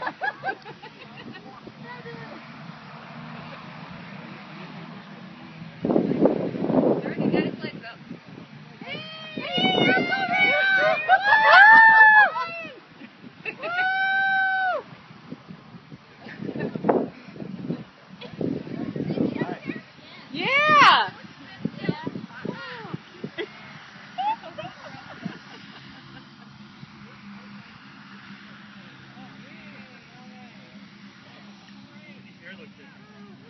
Yeah! Look.